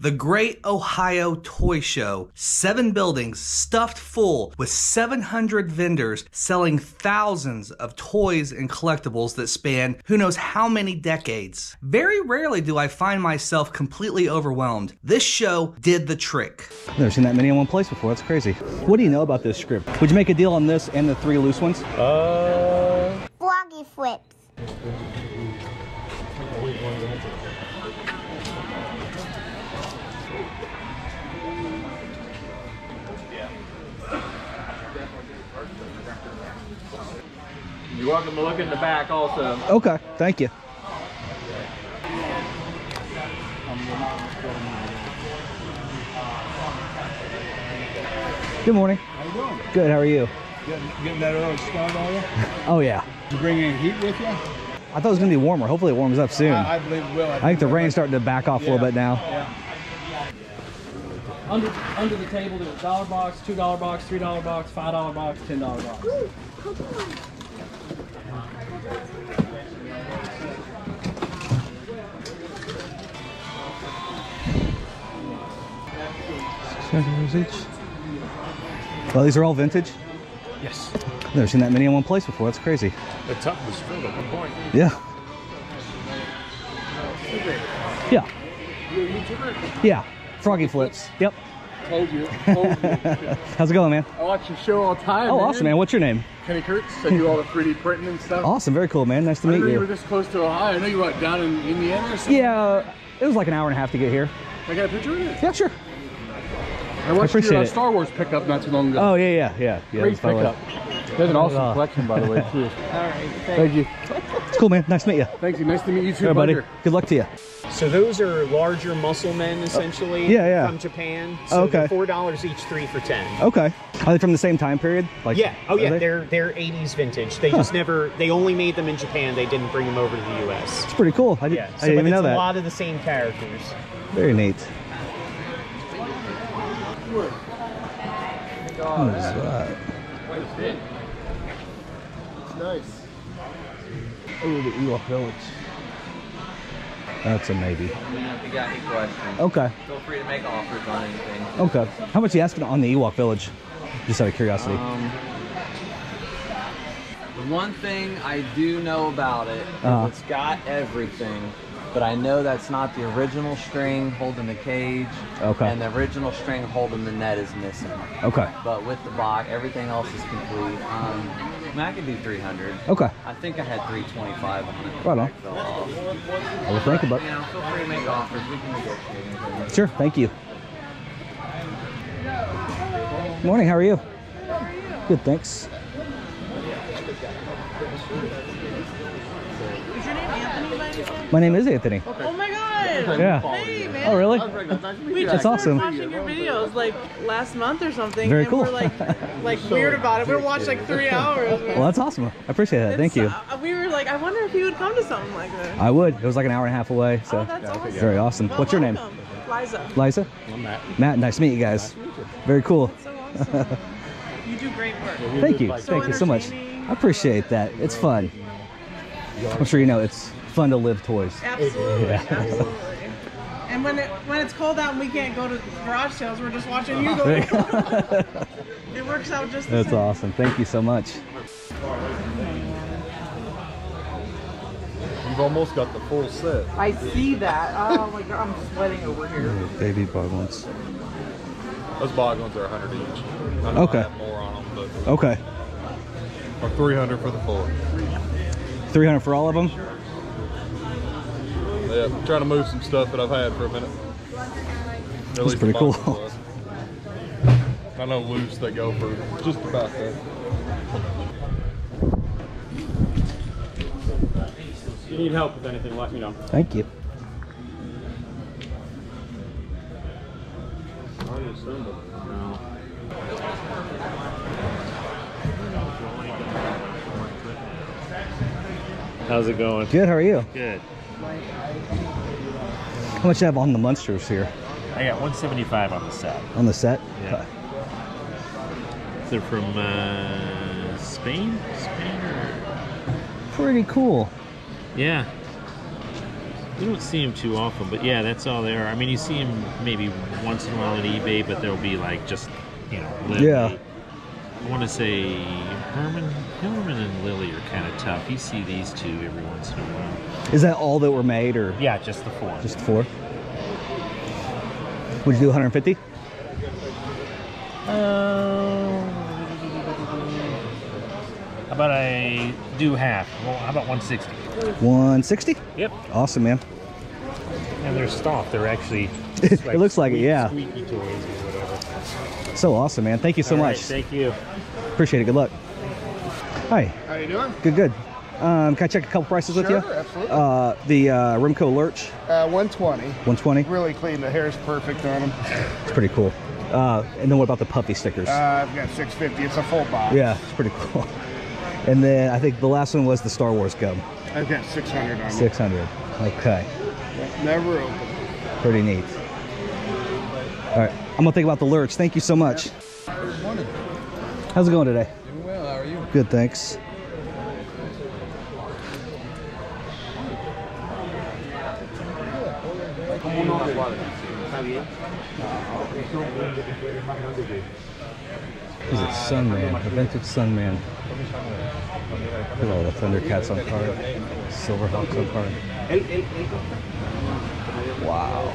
The Great Ohio Toy Show. Seven buildings stuffed full with 700 vendors selling thousands of toys and collectibles that span who knows how many decades. Very rarely do I find myself completely overwhelmed. This show did the trick. I've Never seen that many in one place before. That's crazy. What do you know about this script? Would you make a deal on this and the three loose ones? Uh, Froggy flips. You're welcome to look in the back also. Okay, thank you. Good morning. How you doing? Good, how are you? Getting, getting that early start, are you? Oh, yeah. You bring any heat with you? I thought it was going to be warmer. Hopefully it warms up soon. I, I believe it will. I think the rain's starting to back off a little bit now. Yeah. Under under the table, there was dollar box, two dollar box, three dollar box, five dollar box, ten dollar box. Well, these are all vintage. Yes. Never seen that many in one place before. That's crazy. The top was filled at one point. Yeah. Yeah. Yeah. Froggy flips. Yep. Told you. Told you. How's it going, man? I watch your show all the time. Oh, awesome, man. What's your name? Kenny Kurtz. I do all the 3D printing and stuff. Awesome. Very cool, man. Nice to I meet didn't know you were you. this close to Ohio. I know you were what, down in Indiana or something. Yeah. It was like an hour and a half to get here. I got a picture of it. Yeah, sure. I watched appreciate your uh, it. Star Wars pickup not too long ago. Oh, yeah, yeah, yeah. yeah Great that's pickup. There's an awesome collection, by the way, too. All right. Thank you. It's cool, man. Nice to meet you. Thank you. Nice to meet you too, Hey, buddy. Good luck to you. So those are larger muscle men, essentially. Oh, yeah, yeah. From Japan. Oh, So okay. four dollars each, three for ten. Okay. Are they from the same time period? Like, Yeah. Oh yeah. they? They're they're 80s vintage. They just never. They only made them in Japan. They didn't bring them over to the U.S. It's pretty cool. I, did, Yeah. I So, didn't but even know it's a lot of the same characters. Very neat. What is that? It's nice. Oh, the Ewok Village. That's a maybe. If you got any questions, Okay. feel free to make offers on anything. Okay. How much are you asking on the Ewok Village? Just out of curiosity. Um, the one thing I do know about it, Uh-huh. it's got everything, but I know that's not the original string holding the cage. Okay. And the original string holding the net is missing. okay. But with the box, everything else is complete. Um, I, mean, I could do 300. Okay. I think I had 325 on it. Right on. I will think about You know, feel free to make offers. We can negotiate anything. Sure. Thank you. Good Morning. How are you? Good. Thanks. Is your name Anthony by any chance? My name is Anthony. Oh my god! Yeah. Hey man! Oh, really? We That's just started awesome. watching your videos like last month or something. Very and cool. We're like, like weird about it. We watched like three hours. Well, that's awesome. I appreciate that. Thank you. Uh, we were like, I wonder if he would come to something like this. I would. It was like an hour and a half away, so oh, that's awesome. very awesome. Well, What's your name? welcome. Liza. Liza? I'm Matt. Matt. Nice to meet you guys. Very cool. So awesome. you do great work. Thank you. So Thank you so much. I appreciate that. It's fun. I'm sure you know it's fun to live toys. Absolutely. Yeah. Absolutely. And when it when it's cold out and we can't go to garage sales, we're just watching you go. it works out just the That's same. awesome. Thank you so much. You've almost got the full set. I see that. Oh my god, I'm sweating over here. Baby boglins. Those boglins are 100 each. I Okay. I have more on them, but Okay. or 300 for the full. 300 for all of them? Yeah, I'm trying to move some stuff that I've had for a minute. At That's pretty cool. boxes. I know loose they go for just about that. If you need help with anything, let me know. Thank you. How's it going? Good. How are you? Good. How much do you have on the monsters here? I got 175 on the set. On the set? Yeah. They're from uh, Spain? Spain or... Pretty cool. Yeah. You don't see them too often, but yeah, that's all they are. I mean, you see them maybe once in a while on eBay, but they'll be like just, you know. Yeah. I want to say Herman, Herman and Lily are kind of tough. You see these two every once in a while. Is that all that were made, or Yeah, just the four. just four? Would you do 150? Um, how about I do half? Well, how about 160? 160? Yep. Awesome, man. And they're soft. They're actually. It looks like it, yeah. Squeaky toys. So awesome, man. Thank you so All right, much. thank you. Appreciate it. Good luck. Hi. How you doing? Good, good. Um, can I check a couple prices with you? Sure, absolutely. Uh, the uh, Remco Lurch, Uh, 120. 120. Really clean. The hair's perfect on them. It's pretty cool. Uh, and then what about the puffy stickers? Uh, I've got 650. It's a full box. yeah, it's pretty cool. And then I think the last one was the Star Wars gum, I've got 600 on them. 600. Okay, Never open. pretty neat. All right, I'm gonna think about the Lurch. Thank you so much. How's it going today? Doing well, how are you? Good, thanks. He's a Sunman, a vintage Sunman. Look at all the Thundercats on card, Silverhawks on card. Wow.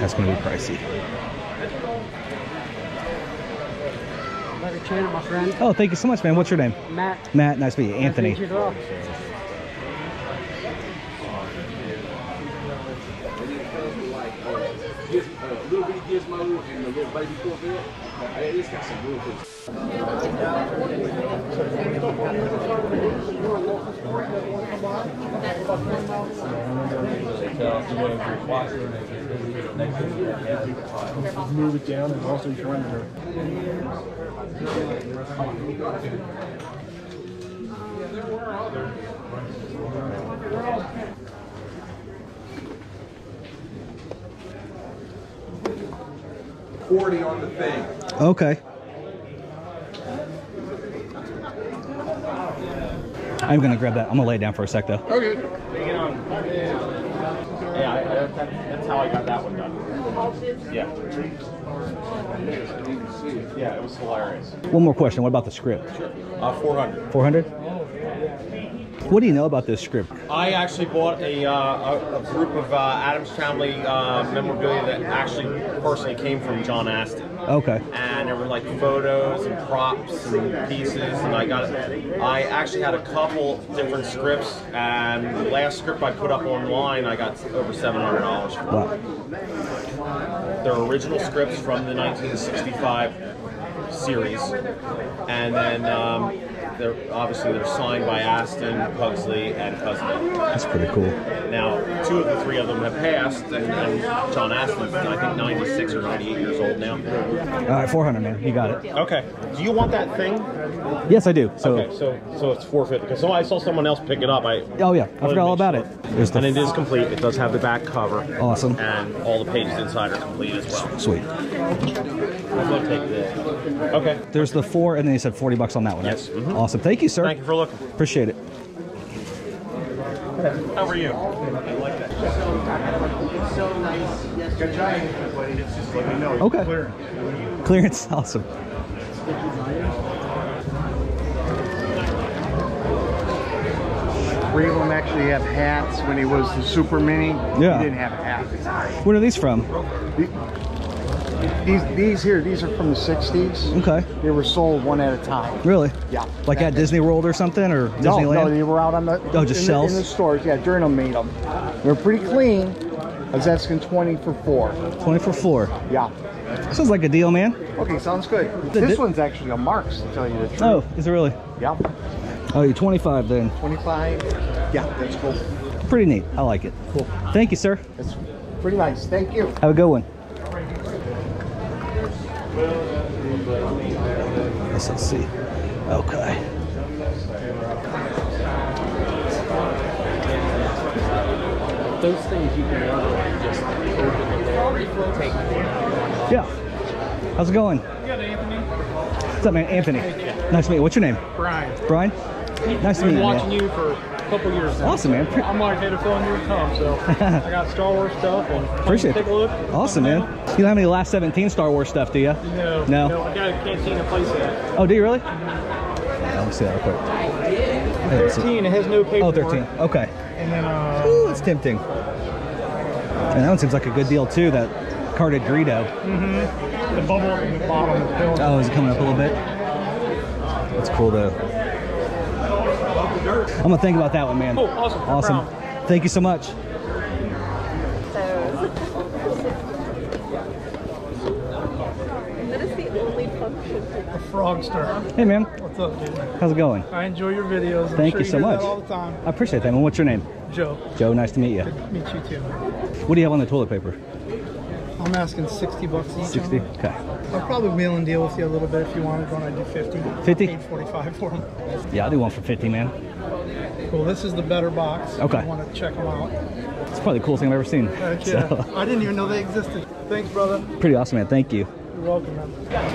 That's gonna be pricey. Better channel, my friend. Oh, thank you so much, man. What's your name? Matt. Matt, nice to meet you. Anthony. Nice to meet you as well. Uh, little bitty gizmo and the little baby Corvette. Hey, It's got some real good Move it down and also join her. Forty on the thing. Okay. I'm gonna grab that. I'm gonna lay it down for a sec though. Okay. Yeah, I, that's how I got that one done. Yeah. Yeah, it was hilarious. One more question. What about the script? Sure. Uh, 400. 400? What do you know about this script? I actually bought a, uh, a, a group of uh, Addams Family uh, memorabilia that actually personally came from John Astin. Okay. And there were like photos and props and pieces, and I got it. I actually had a couple different scripts, and the last script I put up online, I got over $700 for. Wow. They're original scripts from the 1965 series, and then um, they're obviously they're signed by Astin, Pugsley, and Cousin. That's pretty cool. Now, two of the three of them have passed, and, John Astin's I think 96 or 98 years old now. All right, 400, man. You got it. Okay. Do you want that thing? Yes, I do. So, okay, so so it's 450 because I saw someone else pick it up. I oh yeah, I forgot all about it. There's the and it is complete. It does have the back cover. Awesome. And all the pages inside are complete as well. Sweet. I'm gonna take this. Okay. There's the four, and then you said 40 bucks on that one. Yes. Right? Awesome. Thank you, sir. Thank you for looking. Appreciate it. How are you? Okay. Clearance. Awesome. Three of them actually have hats. When he was the Super Mini, Yeah. he didn't have a hat. Where are these from? These these here, these are from the 60s. Okay. They were sold one at a time. Really? Yeah. Like at Disney World or something, or No, Disneyland? no, they were out on the Oh, just in, shelves? the, in the stores. Yeah, Journal made them. They're pretty clean. I was asking 20 for four. 20 for four. Yeah. Sounds like a deal, man. Okay, sounds good. The This one's actually a Marx, to tell you the truth. Oh, is it really? Yeah. Oh, you're 25 then. 25. Yeah, that's cool. Pretty neat. I like it. Cool. Thank you, sir. That's pretty nice. Thank you. Have a good one. Let's, let's see. Okay. Those things you can order just open the lid, take Yeah. How's it going? Good, Anthony. What's up, man? Anthony. Nice to meet you. What's your name? Brian. Brian? Nice to I've meet been you, watching man. you for a couple years now. Awesome, man. Pre- I'm like, hey, to fill in your time, so I got Star Wars stuff and Appreciate take it. a look. Awesome, man. You don't have any last 17 Star Wars stuff, do you? No, No. no, I got a cantina playset. Oh, do you really? Let me see that real quick. Hey, let's 13, it has no Oh, paperwork. 13. Okay. And then, uh, Ooh, it's tempting. And that one seems like a good deal too. That carded Greedo. mhm, the bubble at the bottom filling. Oh, is it coming up a little bit? That's cool though. I'm gonna think about that one, man. Cool, awesome, Awesome. problem. Thank you so much. That is the only function. A frogster. Hey, man. What's up, dude? How's it going? I enjoy your videos. I'm Thank sure you so hear much. all the time. I appreciate that, man. What's your name? Joe, Joe. Nice to meet you. meet you too. What do you have on the toilet paper? I'm asking 60 bucks each. 60. on. Okay. I'll probably wheel and deal with you a little bit if you wanted one. I do 50. 50? Paid 45 for them. Yeah, I'll do one for 50, man. Cool. This is the better box. if Okay. You want to check them out? It's probably the coolest thing I've ever seen. Heck yeah. So, I didn't even know they existed. Thanks, brother. pretty awesome, man. Thank you. You're welcome, man. Yeah,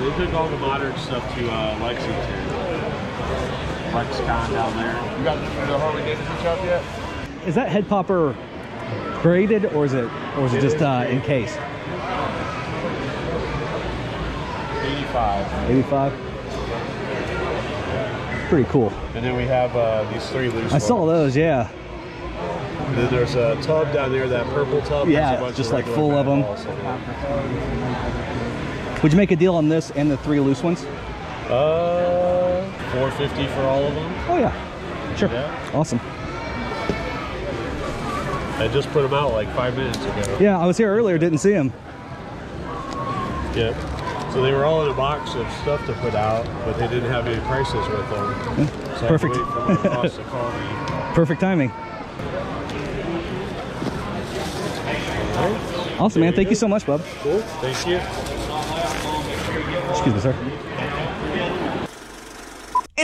they took all the modern stuff to uh, Lexington. LexCon down there. You got the Harley Davidson shop yet? Is that head popper braided or is it or is it just uh, encased? 85. 85. Pretty cool. And then we have uh, these three loose ones. I saw those. Yeah. And then there's a tub down there, that purple tub. Yeah, just like full of 'em. balls. Would you make a deal on this and the three loose ones? Uh, 450 for all of them. Oh yeah. Sure. Yeah. Awesome. I just put them out like five minutes ago. Yeah, I was here earlier. Didn't see them. Yep. So they were all in a box of stuff to put out, but they didn't have any prices with them. So Perfect. I to wait for my boss to call me. Perfect timing. Awesome, man. Thank you so much, bub. Cool. Thank you. Excuse me, sir.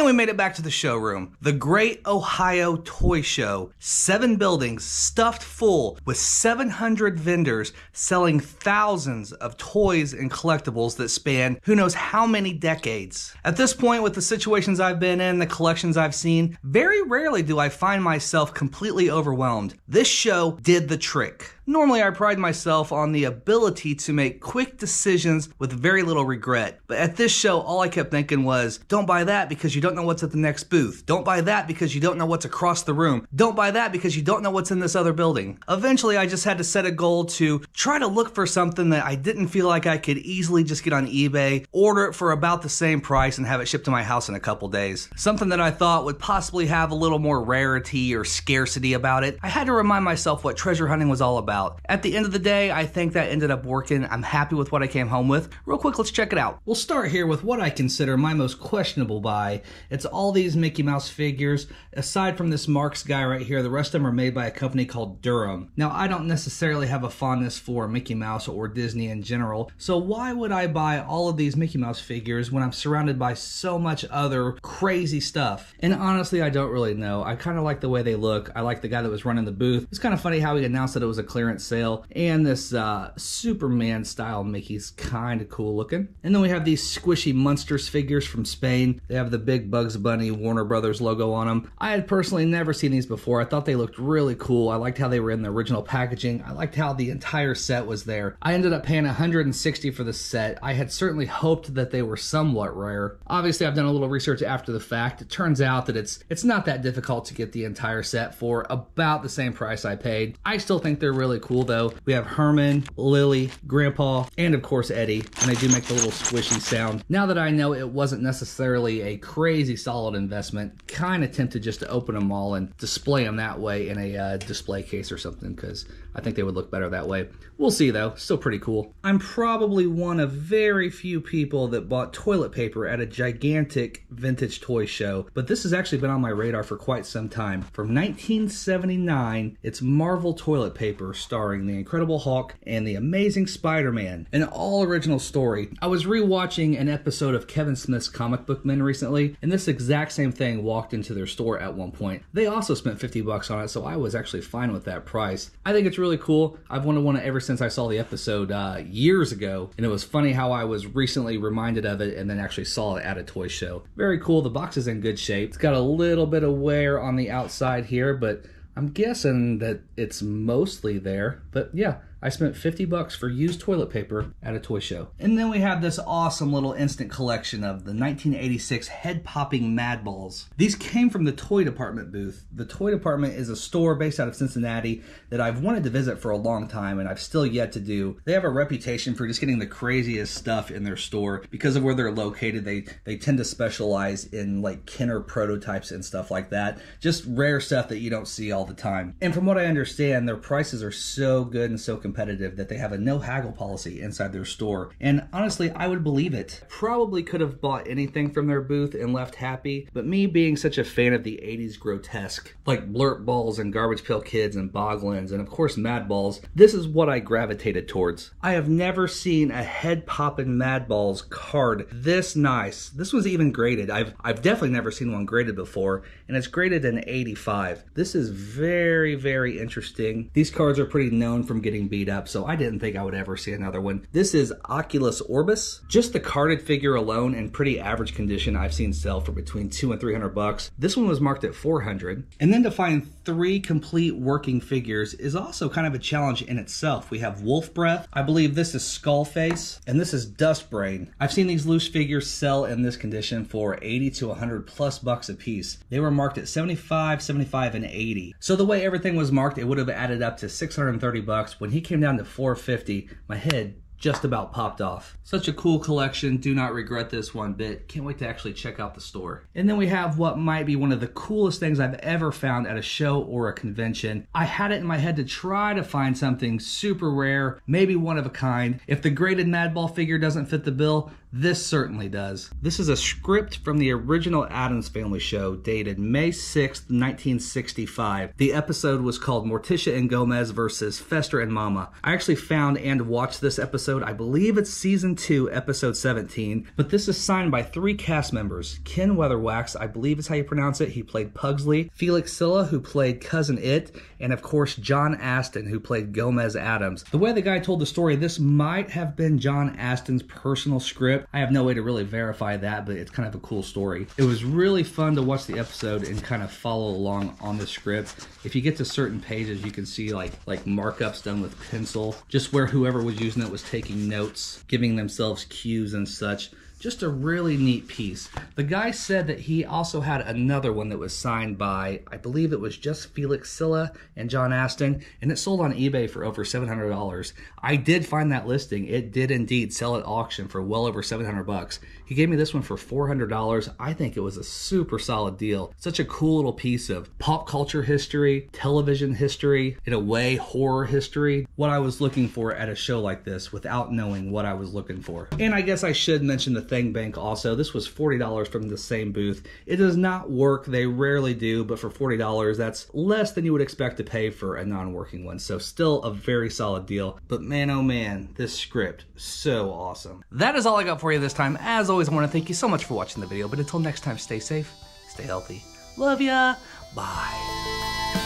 We made it back to the showroom. The Great Ohio Toy Show. Seven buildings stuffed full with 700 vendors selling thousands of toys and collectibles that span who knows how many decades. At this point, with the situations I've been in, the collections I've seen, very rarely do I find myself completely overwhelmed. This show did the trick. Normally, I pride myself on the ability to make quick decisions with very little regret. But at this show, all I kept thinking was don't buy that because you don't know what's at the next booth. Don't buy that because you don't know what's across the room. Don't buy that because you don't know what's in this other building. Eventually, I just had to set a goal to try to look for something that I didn't feel like I could easily just get on eBay, order it for about the same price, and have it shipped to my house in a couple days. Something that I thought would possibly have a little more rarity or scarcity about it. I had to remind myself what treasure hunting was all about. At the end of the day, I think that ended up working. I'm happy with what I came home with. Real quick, let's check it out. We'll start here with what I consider my most questionable buy. It's all these Mickey Mouse figures. Aside from this Marx guy right here, the rest of them are made by a company called Durham. Now, I don't necessarily have a fondness for Mickey Mouse or Disney in general, so why would I buy all of these Mickey Mouse figures when I'm surrounded by so much other crazy stuff? And honestly, I don't really know. I kind of like the way they look. I like the guy that was running the booth. It's kind of funny how he announced that it was a clearance sale. And this uh, Superman style Mickey's kind of cool looking. And then we have these squishy Munsters figures from Spain. They have the big Bugs Bunny Warner Brothers logo on them. I had personally never seen these before. I thought they looked really cool. I liked how they were in the original packaging. I liked how the entire set was there. I ended up paying 160 for the set. I had certainly hoped that they were somewhat rare. Obviously, I've done a little research after the fact. It turns out that it's it's not that difficult to get the entire set for about the same price I paid. I still think they're really cool though. We have Herman, Lily, Grandpa, and of course Eddie, and they do make the little squishy sound. Now that I know it wasn't necessarily a crazy solid investment, kind of tempted just to open them all and display them that way in a uh, display case or something because I think they would look better that way. We'll see though, still pretty cool. I'm probably one of very few people that bought toilet paper at a gigantic vintage toy show, but this has actually been on my radar for quite some time. From 1979, it's Marvel toilet paper starring the Incredible Hulk and the Amazing Spider Man, an all original story. I was rewatching an episode of Kevin Smith's Comic Book Men recently, and this exact same thing walked into their store at one point. They also spent 50 bucks on it, so I was actually fine with that price. I think it's really cool. I've wanted one ever since I saw the episode uh, years ago, and it was funny how I was recently reminded of it and then actually saw it at a toy show. Very cool. The box is in good shape. It's got a little bit of wear on the outside here, but I'm guessing that it's mostly there. But yeah, I spent 50 bucks for used toilet paper at a toy show. And then we have this awesome little instant collection of the 1986 head popping Madballs. These came from the toy department booth. The toy department is a store based out of Cincinnati that I've wanted to visit for a long time and I've still yet to do. They have a reputation for just getting the craziest stuff in their store because of where they're located. They they tend to specialize in like Kenner prototypes and stuff like that. Just rare stuff that you don't see all the time. And from what I understand, their prices are so good and so competitive that they have a no haggle policy inside their store. And honestly, I would believe it. Probably could have bought anything from their booth and left happy, but me being such a fan of the 80s grotesque, like Blurt Balls and Garbage Pail Kids and Boglins and of course Madballs, this is what I gravitated towards. I have never seen a head poppin' Madballs card this nice. This one's even graded. I've I've definitely never seen one graded before, and it's graded an 85. This is very, very interesting. These cards are pretty known from getting beat up, so I didn't think I would ever see another one. This is Oculus Orbis. Just the carded figure alone in pretty average condition I've seen sell for between two and 300 bucks. This one was marked at 400. And then to find three complete working figures is also kind of a challenge in itself. We have Wolf Breath. I believe this is Skull Face, and this is Dust Brain. I've seen these loose figures sell in this condition for 80 to 100 plus bucks a piece. They were marked at 75, 75, and 80. So the way everything was marked, it would have added up to 630 bucks. When he came down to 450, my head just about popped off. Such a cool collection. Do not regret this one bit. Can't wait to actually check out the store. And then we have what might be one of the coolest things I've ever found at a show or a convention. I had it in my head to try to find something super rare, maybe one of a kind. If the graded Madball figure doesn't fit the bill, this certainly does. This is a script from the original Addams Family show dated May 6th, 1965. The episode was called Morticia and Gomez versus Fester and Mama. I actually found and watched this episode. I believe it's season 2, episode 17, but this is signed by three cast members. Ken Weatherwax, I believe is how you pronounce it. He played Pugsley. Felix Silla, who played Cousin It, and of course John Astin, who played Gomez Addams. The way the guy told the story, this might have been John Astin's personal script. I have no way to really verify that, but it's kind of a cool story. It was really fun to watch the episode and kind of follow along on the script. If you get to certain pages, you can see like like markups done with pencil, just where whoever was using it was taking notes, giving themselves cues and such just a really neat piece. The guy said that he also had another one that was signed by, I believe it was just Felix Silla and John Astin, and it sold on eBay for over $700. I did find that listing. It did indeed sell at auction for well over 700 bucks. He gave me this one for $400. I think it was a super solid deal. Such a cool little piece of pop culture history, television history, in a way, horror history. What I was looking for at a show like this without knowing what I was looking for. And I guess I should mention the Thing Bank also. This was $40 from the same booth. It does not work, they rarely do, but for $40, that's less than you would expect to pay for a non working one. So, still a very solid deal. But man, oh man, this script, so awesome. That is all I got for you this time. As always, I want to thank you so much for watching the video. But until next time, stay safe, stay healthy. Love ya. Bye.